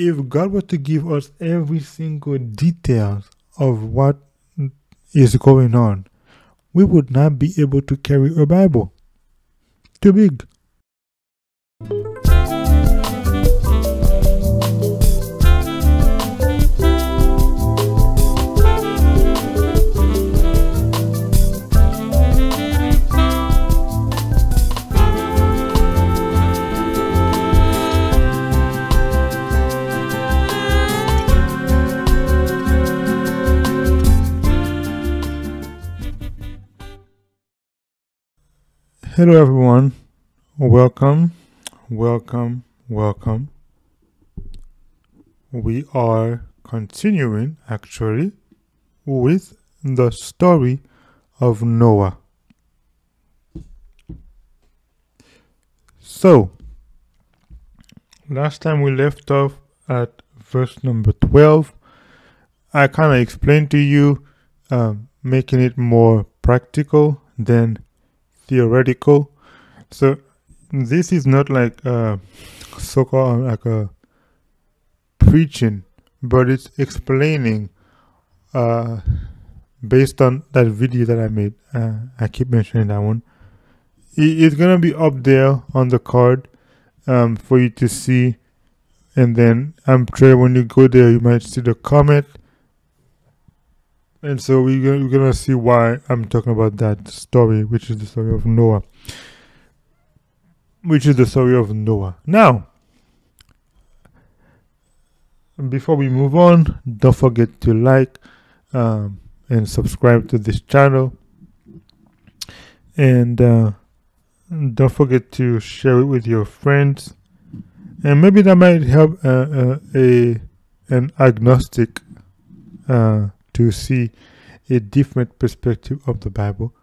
if God were to give us every single detail of what is going on, we would not be able to carry a Bible. Too big. Hello, everyone. Welcome, welcome, welcome. We are continuing actually with the story of Noah. So, last time we left off at verse number 12. I kind of explained to you, uh, making it more practical than theoretical. So this is not like uh, so-called like a preaching, but it's explaining uh, based on that video that I made. Uh, I keep mentioning that one. It's gonna be up there on the card um, for you to see, and then I'm sure when you go there, you might see the comment and so we're gonna, we're gonna see why I'm talking about that story, which is the story of Noah. Which is the story of Noah. Now, before we move on, don't forget to like um, and subscribe to this channel. And uh, don't forget to share it with your friends. And maybe that might help uh, uh, a an agnostic uh, to see a different perspective of the Bible.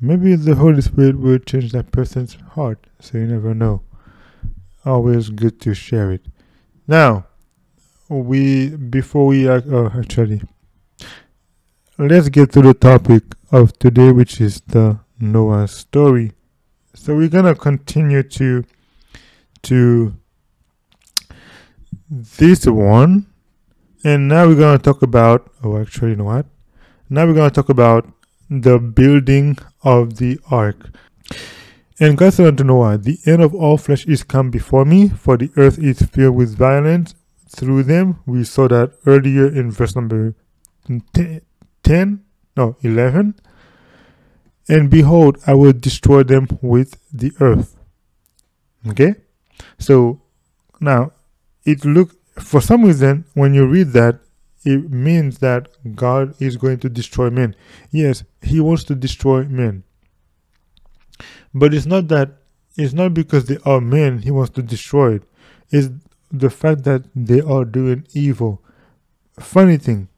Maybe the Holy Spirit will change that person's heart, so you never know. Always good to share it. Now, we before we oh, actually let's get to the topic of today, which is the Noah story. So we're gonna continue to to this one and now we're going to talk about, oh, actually, you know what? Now we're going to talk about the building of the ark. And God said unto Noah, The end of all flesh is come before me, for the earth is filled with violence through them. We saw that earlier in verse number 10, no, 11. And behold, I will destroy them with the earth. Okay? So now it look for some reason, when you read that, it means that God is going to destroy men. Yes, He wants to destroy men. But it's not that, it's not because they are men He wants to destroy it. It's the fact that they are doing evil. Funny thing,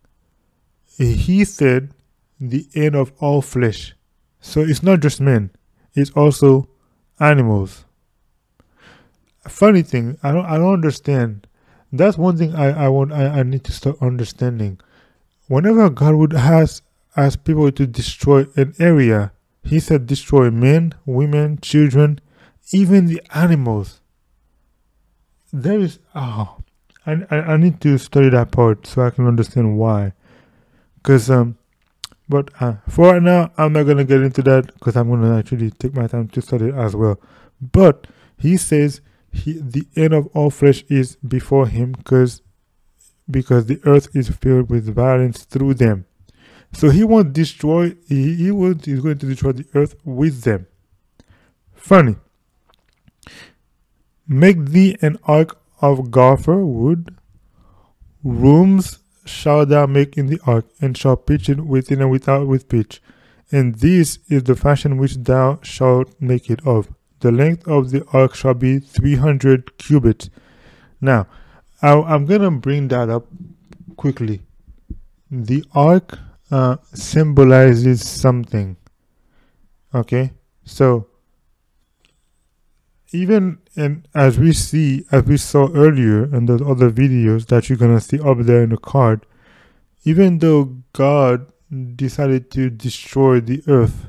He said, the end of all flesh. So it's not just men, it's also animals. Funny thing, I don't, I don't understand that's one thing I, I want I, I need to start understanding. Whenever God would ask ask people to destroy an area, he said destroy men, women, children, even the animals. There is oh I, I, I need to study that part so I can understand why. Cause um but uh, for right now I'm not gonna get into that because I'm gonna actually take my time to study it as well. But he says he, the end of all flesh is before him because because the earth is filled with violence through them. So he won't destroy, he, he will, he's going to destroy the earth with them. Funny. Make thee an ark of gopher wood. Rooms shall thou make in the ark, and shall pitch it within and without with pitch. And this is the fashion which thou shalt make it of. The length of the ark shall be 300 cubits. Now, I, am going to bring that up quickly. The ark uh, symbolizes something. Okay, so even in, as we see, as we saw earlier in the other videos that you're gonna see up there in the card, even though God decided to destroy the earth,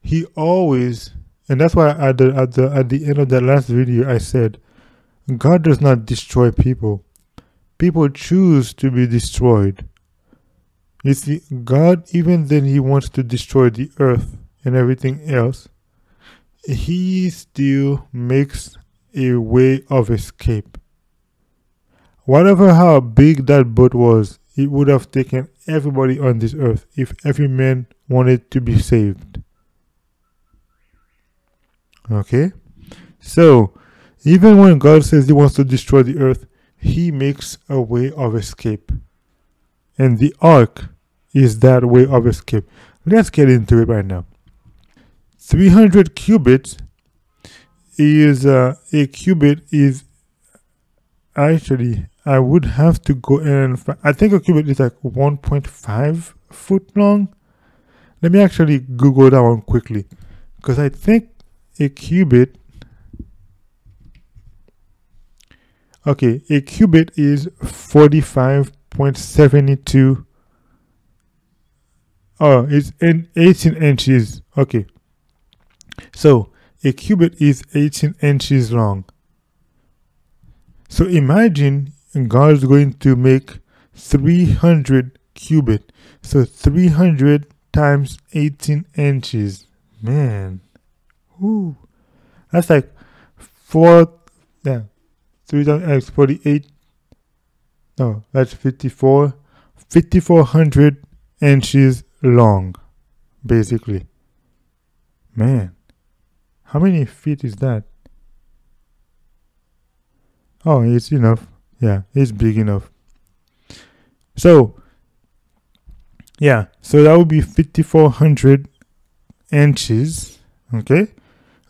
He always and that's why at the, at the, at the end of that last video, I said, God does not destroy people. people choose to be destroyed. You see, God, even then He wants to destroy the earth and everything else, He still makes a way of escape. Whatever how big that boat was, it would have taken everybody on this earth if every man wanted to be saved. Okay? So, even when God says He wants to destroy the earth, He makes a way of escape. And the ark is that way of escape. Let's get into it right now. 300 cubits is uh, a cubit is actually I would have to go and I think a cubit is like 1.5 foot long. Let me actually Google that one quickly because I think a cubit okay a cubit is 45.72 oh it's in 18 inches. Okay. So a cubit is 18 inches long. So imagine God's going to make 300 cubit so 300 times 18 inches. Man Whew. That's like four, yeah, three x 48. No, that's 54. 5400 inches long, basically. Man, how many feet is that? Oh, it's enough. Yeah, it's big enough. So, yeah, so that would be 5400 inches. Okay,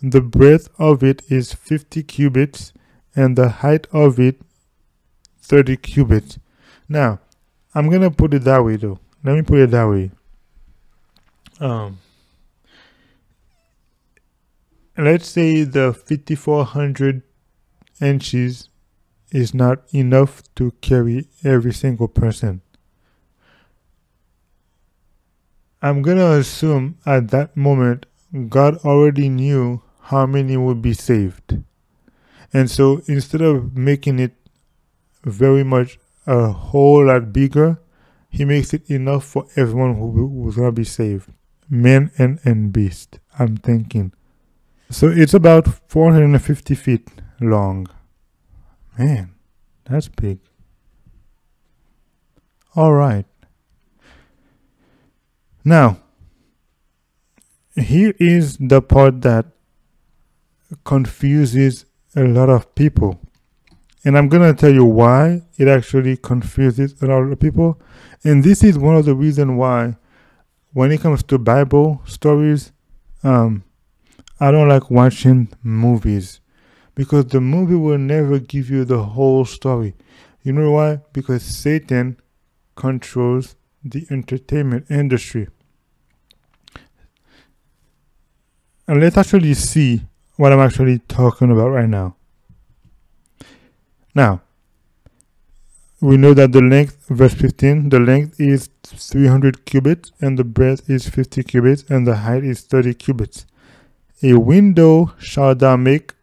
the breadth of it is 50 cubits and the height of it 30 cubits. Now, I'm going to put it that way though. Let me put it that way. Um, let's say the 5400 inches is not enough to carry every single person. I'm going to assume at that moment God already knew how many would be saved. And so instead of making it very much a whole lot bigger, he makes it enough for everyone who was going to be saved men and, and beast. I'm thinking. So it's about 450 feet long. Man, that's big. All right. Now, here is the part that confuses a lot of people. And I'm going to tell you why it actually confuses a lot of people. And this is one of the reasons why, when it comes to Bible stories, um, I don't like watching movies because the movie will never give you the whole story. You know why? Because Satan controls the entertainment industry. And let's actually see what I'm actually talking about right now. Now, we know that the length, verse 15, the length is 300 cubits and the breadth is 50 cubits and the height is 30 cubits. A window shall thou make,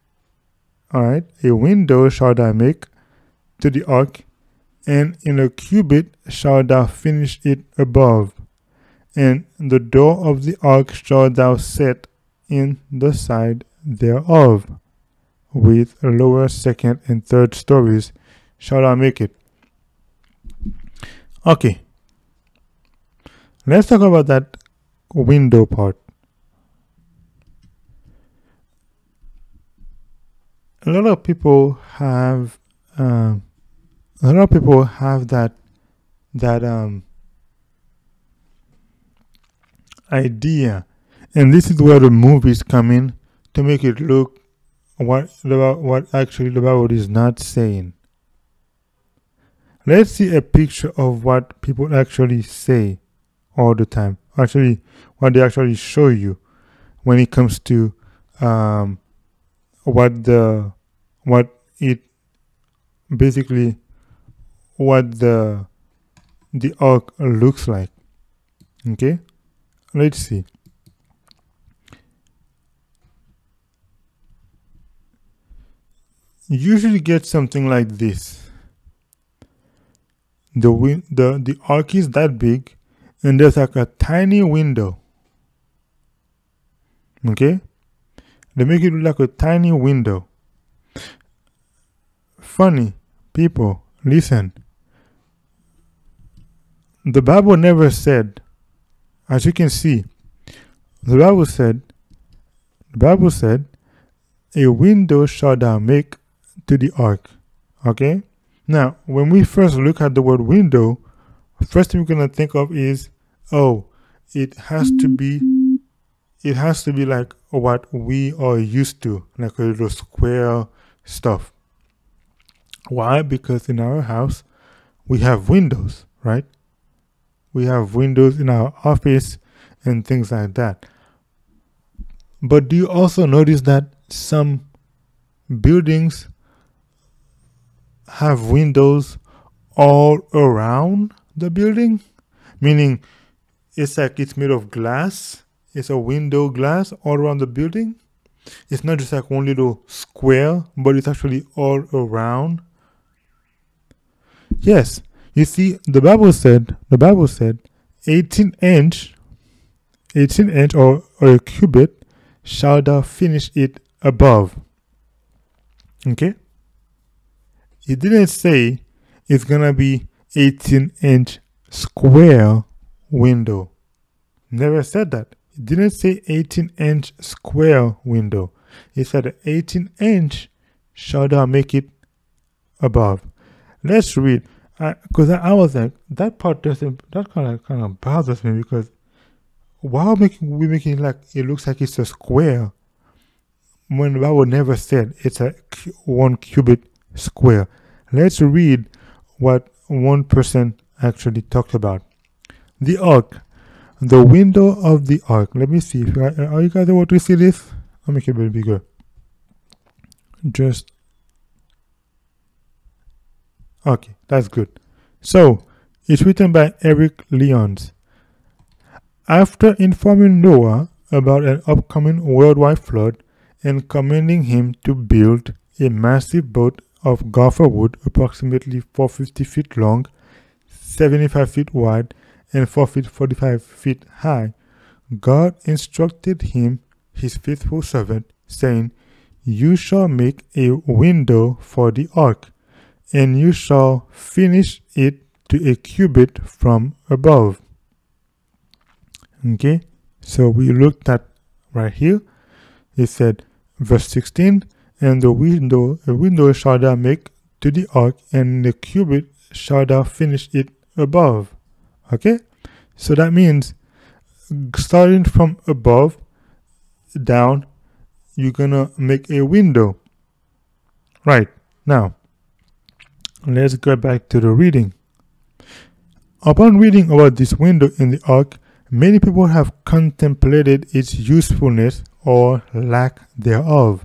alright, a window shall thou make to the ark, and in a cubit shall thou finish it above. And the door of the ark shall thou set in the side thereof, with lower, second, and third stories, shall I make it. Okay, let's talk about that window part. A lot of people have, um, a lot of people have that, that um, idea, and this is where the movies come in to make it look what the, what actually the Bible is not saying. Let's see a picture of what people actually say all the time. Actually, what they actually show you when it comes to um, what the what it basically what the the ark looks like. Okay, let's see. Usually get something like this. the the the ark is that big, and there's like a tiny window. Okay, they make it look like a tiny window. Funny people, listen. The Bible never said, as you can see, the Bible said, the Bible said, a window shall thou make to the ark. Okay? Now, when we first look at the word window, first thing we're gonna think of is, oh, it has to be it has to be like what we are used to, like a little square stuff. Why? Because in our house we have windows, right? We have windows in our office and things like that. But do you also notice that some buildings have windows all around the building? Meaning it's like it's made of glass. It's a window glass all around the building. It's not just like one little square, but it's actually all around. Yes, you see, the Bible said, the Bible said, 18 inch, 18 inch or, or a cubit shall thou finish it above. Okay? It didn't say it's gonna be 18 inch square window. Never said that. It didn't say 18 inch square window. It said 18 inch thou make it above. Let's read. Because I, I, was like, that part doesn't, that kind of kind of bothers me because why making, we making it like it looks like it's a square when the never said it's a one cubit square. Let's read what one person actually talked about. The ark, the window of the ark. Let me see. If I, are you guys able to see this? I'll make it a bit bigger. Just okay, that's good. So it's written by Eric Lyons. After informing Noah about an upcoming worldwide flood and commanding him to build a massive boat of gopher wood approximately 450 feet long, 75 feet wide, and 4 feet 45 feet high, God instructed him, his faithful servant, saying, You shall make a window for the ark, and you shall finish it to a cubit from above. Okay, so we looked at right here. It said, verse 16, and the window, a window shall thou make to the ark, and the cubit shall thou finish it above. Okay? So that means starting from above down, you're gonna make a window. Right, now, let's go back to the reading. Upon reading about this window in the ark, many people have contemplated its usefulness or lack thereof.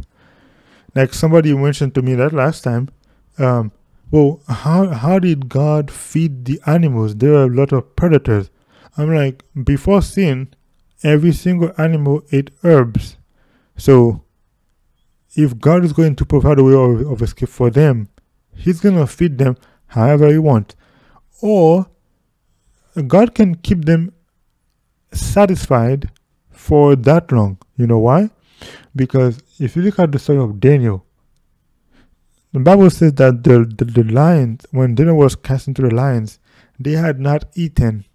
Like somebody mentioned to me that last time, um, well, how how did God feed the animals? There are a lot of predators. I'm like, before sin, every single animal ate herbs. So, if God is going to provide a way of, of escape for them, He's gonna feed them however He wants, or God can keep them satisfied for that long. You know why? Because if you look at the story of Daniel, the Bible says that the, the, the lions, when Daniel was cast into the lions, they had not eaten.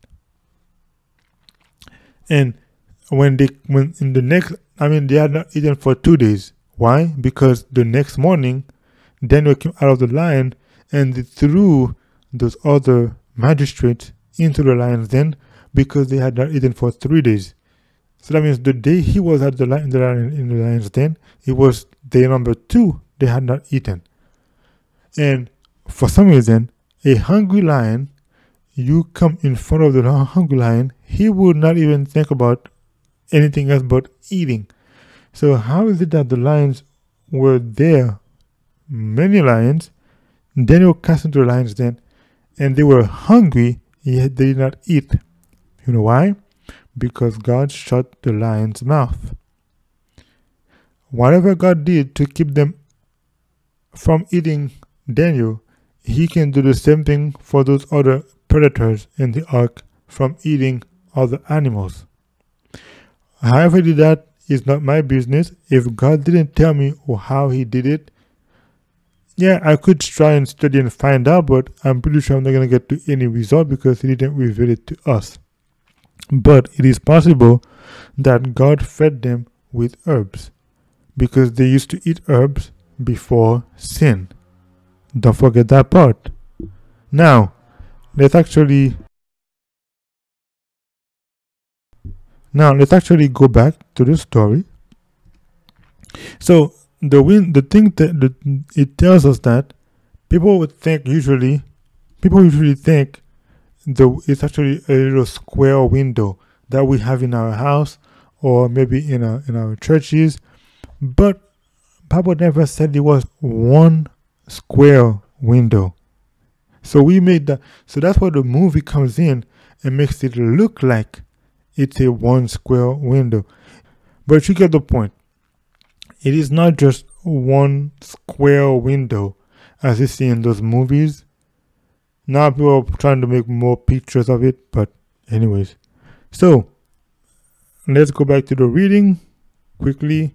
And when they, when in the next, I mean, they had not eaten for two days. Why? Because the next morning, Daniel came out of the lion and they threw those other magistrates into the lion's den because they had not eaten for three days. So that means the day he was at the the in the lion's den, it was day number two they had not eaten. And for some reason, a hungry lion, you come in front of the hungry lion, he would not even think about anything else but eating. So how is it that the lions were there, many lions, Daniel cast into the lion's den, and they were hungry, yet they did not eat? You know why? Because God shut the lion's mouth. Whatever God did to keep them from eating Daniel, he can do the same thing for those other predators in the ark from eating other animals. However, did that is not my business. If God didn't tell me how he did it, yeah, I could try and study and find out, but I'm pretty sure I'm not going to get to any result because he didn't reveal it to us. But it is possible that God fed them with herbs because they used to eat herbs before sin. Don't forget that part. Now, let's actually now let's actually go back to the story. So the wind, the thing that the, it tells us that people would think usually, people usually think the it's actually a little square window that we have in our house or maybe in our in our churches, but Bible never said it was one square window. So we made that. So that's where the movie comes in and makes it look like it's a one square window. But you get the point. It is not just one square window as you see in those movies. Now people are trying to make more pictures of it, but anyways. So let's go back to the reading quickly.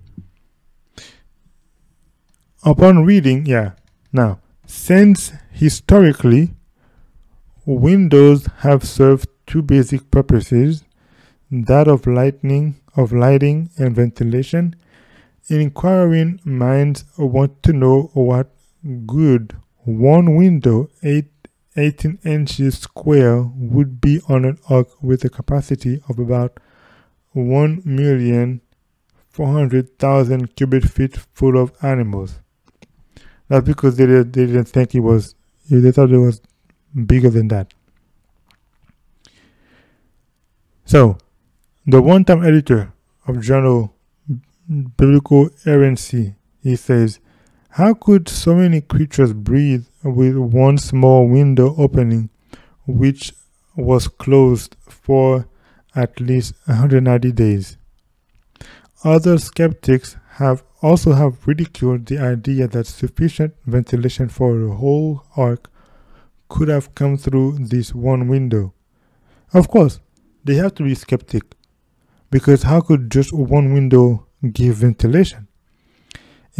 Upon reading, yeah. Now, since historically windows have served two basic purposes, that of lighting of lighting and ventilation, inquiring minds want to know what good one window eight, 18 inches square would be on an ark with a capacity of about 1,400,000 cubic feet full of animals. That's because they, they didn't think it was, they thought it was bigger than that. So, the one time editor of journal Biblical Errancy, he says, How could so many creatures breathe with one small window opening, which was closed for at least 190 days? Other skeptics have also have ridiculed the idea that sufficient ventilation for a whole ark could have come through this one window. Of course, they have to be skeptic, because how could just one window give ventilation?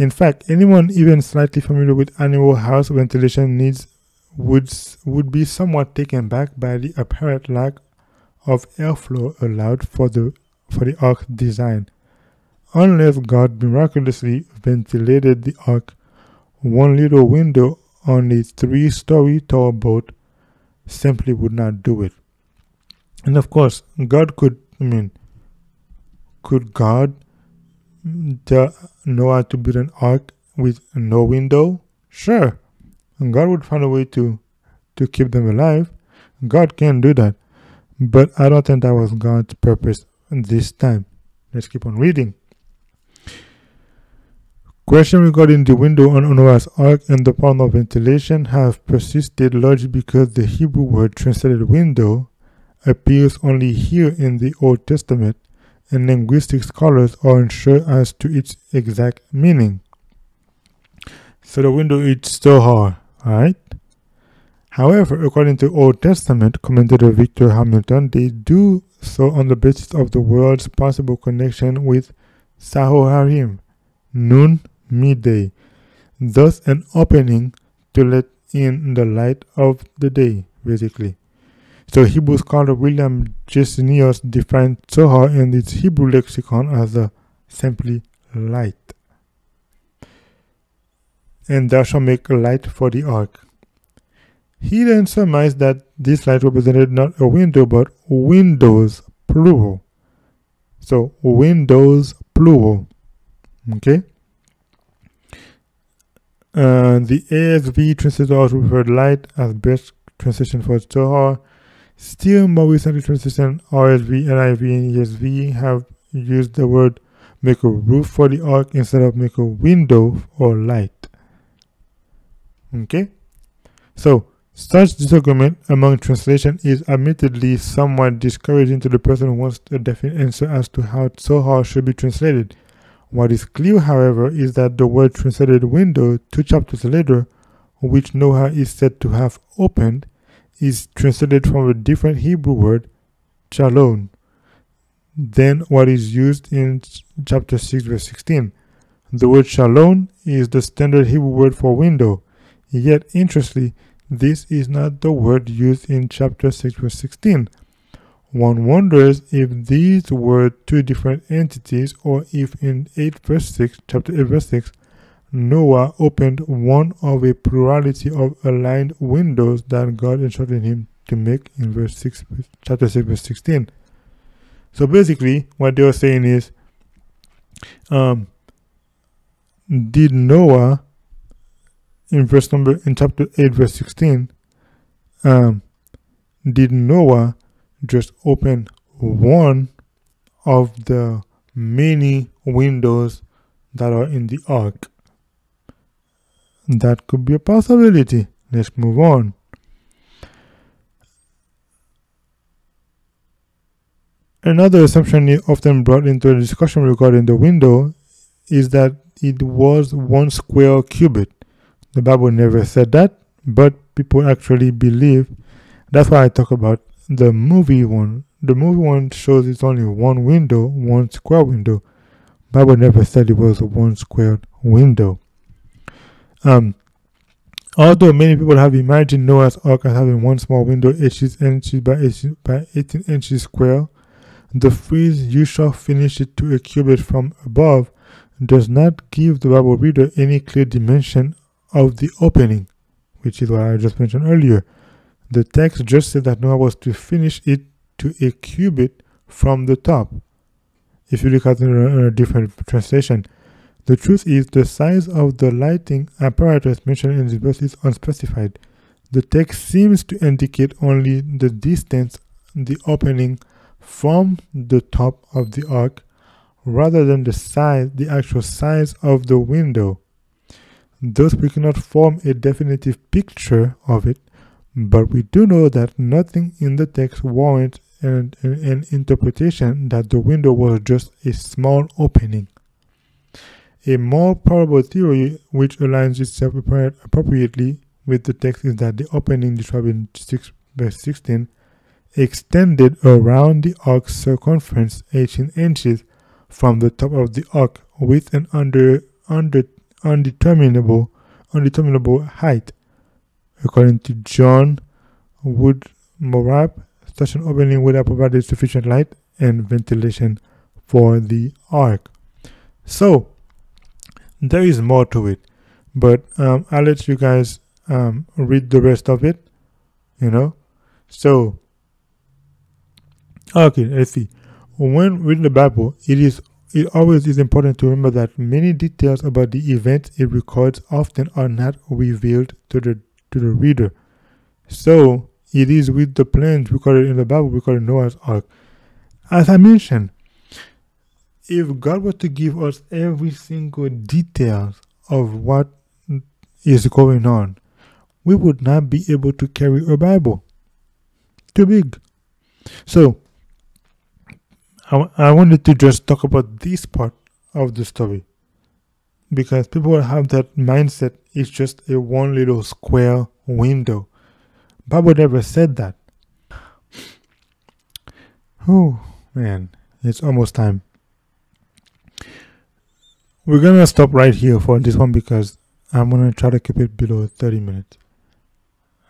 In fact, anyone even slightly familiar with animal house ventilation needs would, would be somewhat taken back by the apparent lack of airflow allowed for the, for the ark design. Unless God miraculously ventilated the ark, one little window on a three story tall boat simply would not do it. And of course, God could, I mean, could God tell Noah to build an ark with no window? Sure. And God would find a way to, to keep them alive. God can do that. But I don't think that was God's purpose this time. Let's keep on reading. Question regarding the window on Noah's Ark and the problem of ventilation have persisted largely because the Hebrew word translated window appears only here in the Old Testament, and linguistic scholars are unsure as to its exact meaning. So the window is still hard, right? However, according to Old Testament commentator Victor Hamilton, they do so on the basis of the world's possible connection with Sahoharim, noon midday, thus an opening to let in the light of the day, basically. So Hebrew scholar William Gesenius defined Zohar in its Hebrew lexicon as a simply light. And thou shalt make a light for the ark. He then surmised that this light represented not a window but windows, plural. So windows, plural. Okay? Uh, the ASV translates also referred light as best translation for Zohar. Still more recently translation RSV, NIV, and ESV have used the word make a roof for the ark instead of make a window or light. Okay? So, such disagreement among translation is admittedly somewhat discouraging to the person who wants a definite answer as to how Zohar should be translated. What is clear, however, is that the word translated window two chapters later which Noah is said to have opened, is translated from a different Hebrew word, chalon, than what is used in chapter 6, verse 16. The word chalon is the standard Hebrew word for window, yet interestingly, this is not the word used in chapter 6, verse 16. One wonders if these were two different entities or if in 8 verse 6, chapter 8 verse 6, Noah opened one of a plurality of aligned windows that God instructed him to make in verse 6, chapter 6, verse 16. So basically, what they are saying is, um, did Noah, in verse number, in chapter 8, verse 16, um, did Noah just open one of the many windows that are in the ark? That could be a possibility. Let's move on. Another assumption often brought into the discussion regarding the window is that it was one square cubit. The Bible never said that, but people actually believe. That's why I talk about the movie one. The movie one shows it's only one window, one square window. Bible never said it was one square window. Um, although many people have imagined Noah's Ark as having one small window, 18 inches by 18, by 18 inches square, the phrase "you shall finish it to a cubit from above" does not give the Bible reader any clear dimension of the opening, which is what I just mentioned earlier. The text just said that Noah was to finish it to a cubit from the top. If you look at it in a different translation, the truth is the size of the lighting apparatus mentioned in this verse is unspecified. The text seems to indicate only the distance the opening from the top of the ark rather than the size the actual size of the window. Thus we cannot form a definitive picture of it, but we do know that nothing in the text warrants an, an interpretation that the window was just a small opening. A more probable theory, which aligns itself appropriately with the text, is that the opening described in 6 verse 16 extended around the ark's circumference 18 inches from the top of the ark with an under, under undeterminable undeterminable height. According to John Wood Morab, such an opening would have provided sufficient light and ventilation for the ark. So, there is more to it but um, i'll let you guys um, read the rest of it you know? So okay let's see. When reading the bible it is it always is important to remember that many details about the events it records often are not revealed to the to the reader. So it is with the plans recorded in the bible recorded noah's ark. As i mentioned if God were to give us every single detail of what is going on, we would not be able to carry a Bible. Too big. So, I, I wanted to just talk about this part of the story because people have that mindset it's just a one little square window. Bible never said that. Oh man, it's almost time we're gonna stop right here for this one because I'm gonna try to keep it below 30 minutes.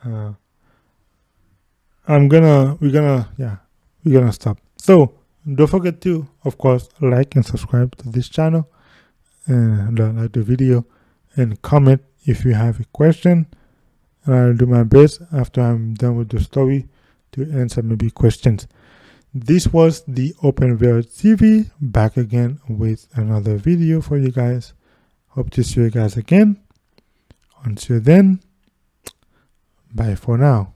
Uh, I'm gonna, we're gonna, yeah, we're gonna stop. So don't forget to, of course, like and subscribe to this channel and uh, like the video and comment if you have a question. And I'll do my best after I'm done with the story to answer maybe questions. This was the Open Veil TV back again with another video for you guys. Hope to see you guys again. Until then, bye for now.